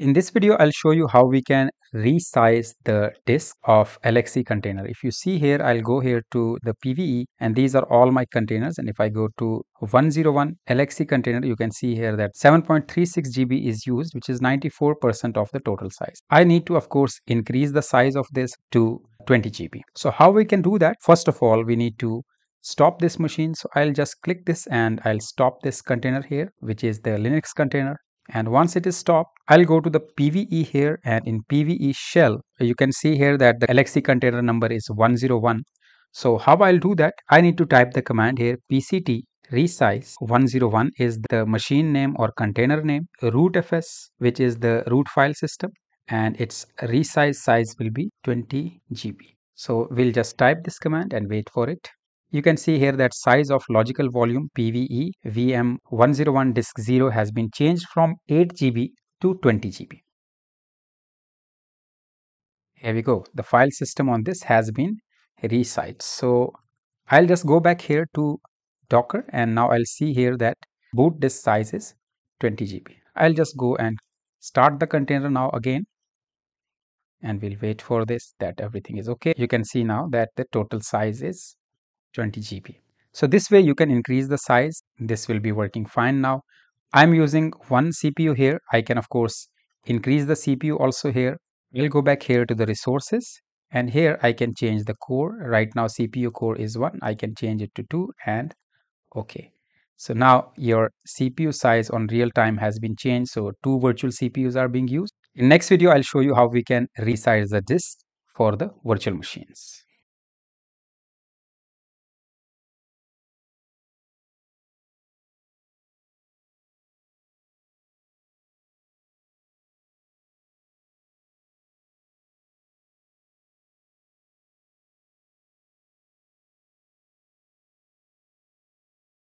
In this video, I'll show you how we can resize the disk of LXC container. If you see here, I'll go here to the PVE and these are all my containers. And if I go to 101 LXC container, you can see here that 7.36 GB is used, which is 94% of the total size. I need to, of course, increase the size of this to 20 GB. So how we can do that? First of all, we need to stop this machine. So I'll just click this and I'll stop this container here, which is the Linux container and once it is stopped I'll go to the PVE here. And in PVE shell you can see here that the LXC container number is 101 so how I'll do that? I need to type the command here pct resize. 101 is the machine name or container name rootfs which is the root file system. And its resize size will be 20 GB so we'll just type this command and wait for it you can see here that size of logical volume PVE VM101 disk 0 has been changed from 8 GB to 20 GB. Here we go. The file system on this has been resized. So I'll just go back here to Docker and now I'll see here that boot disk size is 20 GB. I'll just go and start the container now again and we'll wait for this that everything is okay. You can see now that the total size is 20 GB. So this way you can increase the size. This will be working fine now. I'm using one CPU here. I can of course increase the CPU also here. We'll go back here to the resources and here I can change the core. Right now CPU core is 1. I can change it to 2 and okay. So now your CPU size on real time has been changed. So two virtual CPUs are being used. In next video, I'll show you how we can resize the disk for the virtual machines.